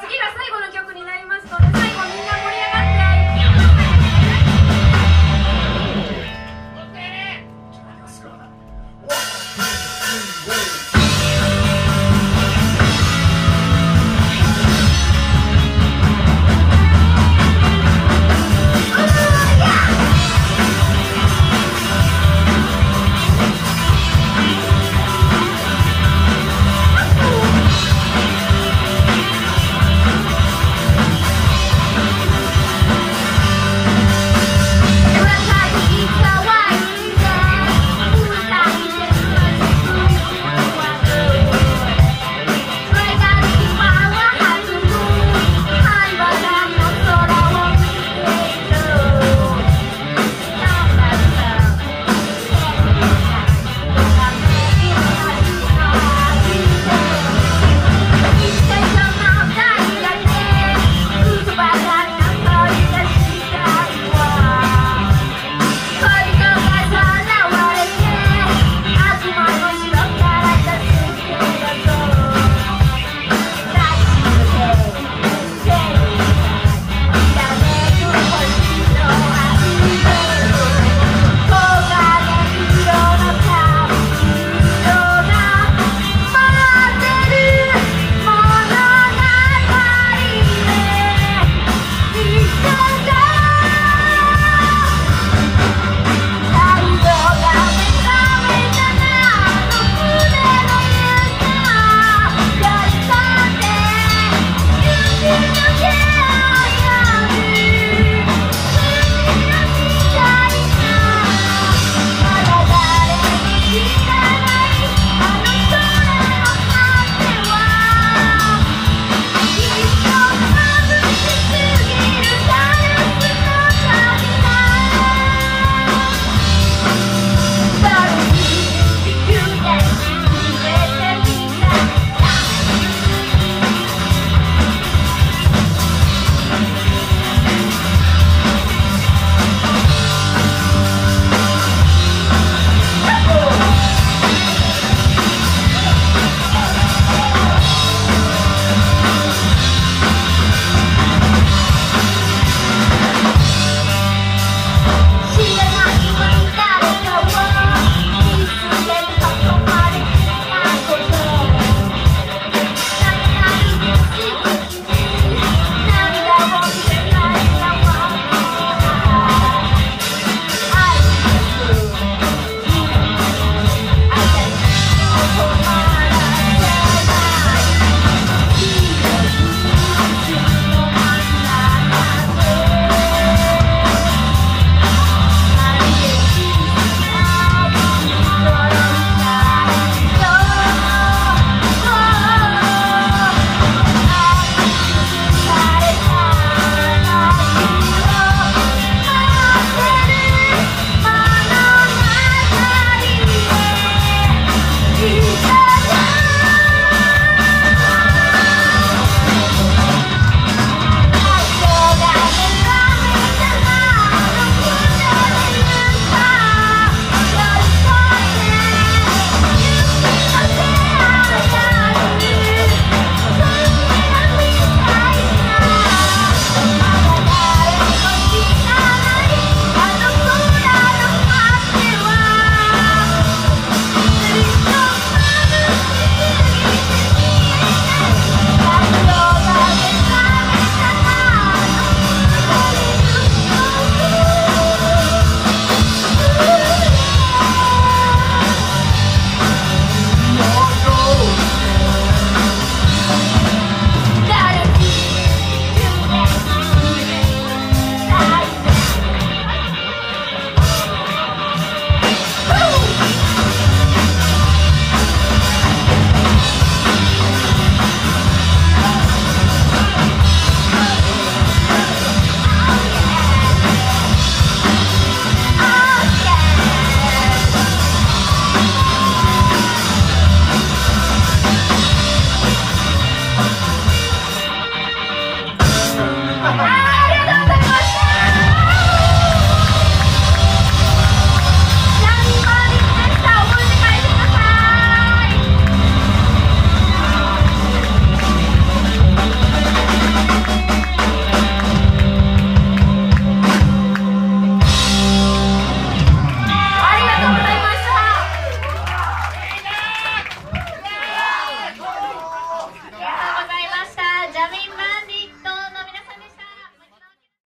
次が最後の